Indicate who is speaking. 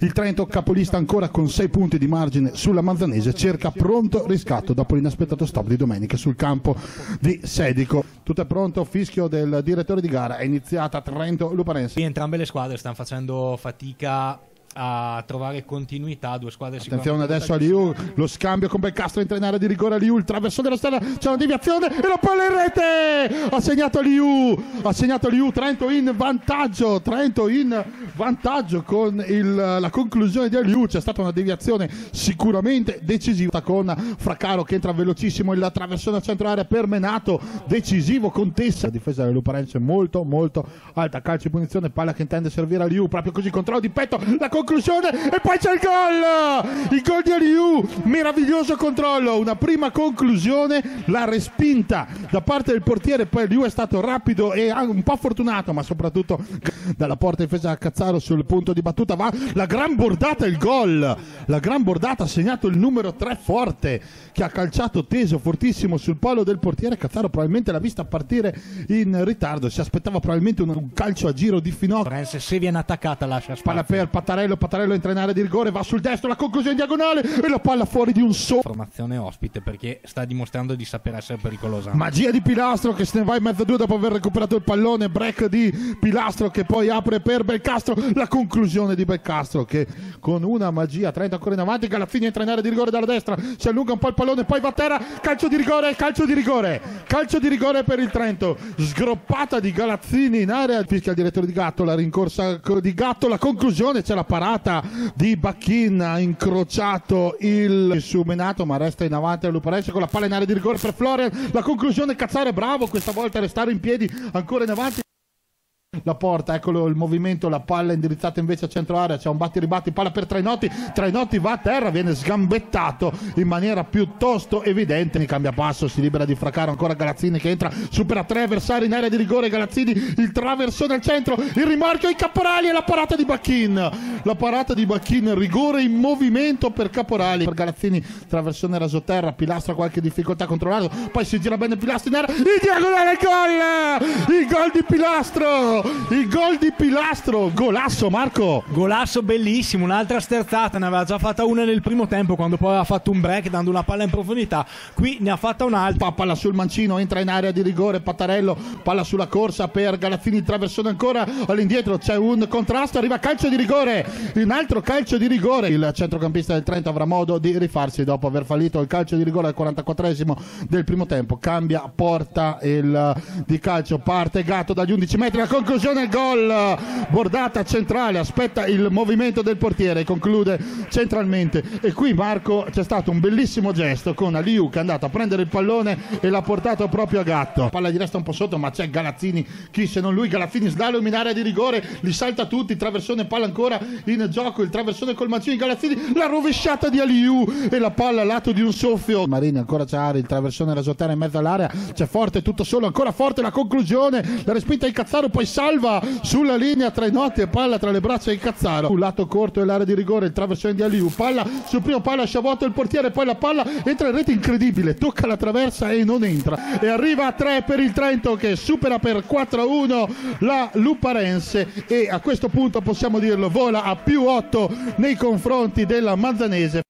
Speaker 1: Il Trento capolista ancora con 6 punti di margine sulla Manzanese cerca pronto riscatto dopo l'inaspettato stop di domenica sul campo di Sedico. Tutto è pronto, fischio del direttore di gara, è iniziata Trento Luparense.
Speaker 2: Entrambe le squadre stanno facendo fatica a trovare continuità. Due squadre
Speaker 1: Attenzione adesso a Liu, lo scambio con Belcastro in area di rigore a Liu, il traversone della stella, c'è una deviazione e la palla in rete! Ha segnato Liu, ha segnato Liu, Trento in vantaggio, Trento in vantaggio con il, la conclusione di Liu, c'è stata una deviazione sicuramente decisiva con Fraccaro che entra velocissimo, il traversone a centro area per Menato, decisivo, contessa, la difesa del Luparense molto molto alta, calcio di punizione, palla che intende servire a Liu, proprio così, controllo di petto, la conclusione conclusione e poi c'è il gol! Il gol di Aliu meraviglioso controllo una prima conclusione la respinta da parte del portiere poi Aliu è stato rapido e un po' fortunato ma soprattutto dalla porta difesa a Cazzaro sul punto di battuta va la gran bordata il gol! La gran bordata ha segnato il numero 3 forte che ha calciato teso fortissimo sul palo del portiere. Cazzaro probabilmente l'ha vista partire in ritardo si aspettava probabilmente un calcio a giro di finocchio
Speaker 2: se viene attaccata lascia spazio.
Speaker 1: palla per Pattarello Pattarello, Pattarello entra in area di rigore, va sul destro, la conclusione in diagonale e la palla fuori di un so.
Speaker 2: Formazione ospite perché sta dimostrando di saper essere pericolosa.
Speaker 1: Magia di Pilastro che se ne va in mezzo a due dopo aver recuperato il pallone, break di Pilastro che poi apre per Belcastro, la conclusione di Belcastro che con una magia 30 ancora in avanti, Galazzini entra in area di rigore dalla destra, si allunga un po' il pallone, poi va a terra, calcio di rigore, calcio di rigore, calcio di rigore per il Trento, sgroppata di Galazzini in area, fischia il direttore di Gatto, la rincorsa di Gatto, la conclusione c'è la parata di Bacchin ha incrociato il sumenato ma resta in avanti a con la palla in area di rigore per Florian la conclusione Cazzare bravo questa volta a restare in piedi ancora in avanti la porta, eccolo il movimento, la palla indirizzata invece a centro area, c'è un batti ribatti, palla per Trainotti, Trainotti va a terra, viene sgambettato in maniera piuttosto evidente, cambia passo, si libera di Fracaro, ancora Galazzini che entra, supera tre avversari in area di rigore, Galazzini, il traversone al centro, il rimorchio, i caporali e la parata di Bacchin, la parata di Bacchin, rigore in movimento per Caporali, per Galazzini, traversone rasoterra, Pilastro qualche difficoltà controllato, poi si gira bene Pilastro in area, il diagonale gol, il gol di Pilastro, il gol di Pilastro, golasso Marco.
Speaker 2: Golasso bellissimo, un'altra sterzata, ne aveva già fatta una nel primo tempo quando poi aveva fatto un break dando una palla in profondità. Qui ne ha fatta un'altra.
Speaker 1: Palla sul mancino, entra in area di rigore, Pattarello, palla sulla corsa per Galazzini, traversone ancora all'indietro, c'è un contrasto, arriva calcio di rigore, un altro calcio di rigore. Il centrocampista del Trento avrà modo di rifarsi dopo aver fallito il calcio di rigore al 44esimo del primo tempo. Cambia, porta il di calcio, parte Gatto dagli 11 metri, la conclusione conclusione gol bordata centrale aspetta il movimento del portiere conclude centralmente. E qui Marco c'è stato un bellissimo gesto con Aliu che è andato a prendere il pallone e l'ha portato proprio a gatto. Palla gli resta un po' sotto ma c'è Galazzini chi se non lui Galazzini slalom in area di rigore li salta tutti traversone palla ancora in gioco il traversone col mancino Galazzini la rovesciata di Aliu e la palla al lato di un soffio. Marini ancora c'è Ari il traversone rasoterra in mezzo all'area c'è forte tutto solo ancora forte la conclusione la respinta di Cazzaro poi salva sulla linea tra i noti e palla tra le braccia di Cazzaro. Sul lato corto dell'area di rigore il traversone di Aliu. Palla sul primo palla sciavuoto il portiere poi la palla entra in rete incredibile. Tocca la traversa e non entra. E arriva a 3 per il Trento che supera per 4-1 la Luparense. E a questo punto possiamo dirlo vola a più 8 nei confronti della Manzanese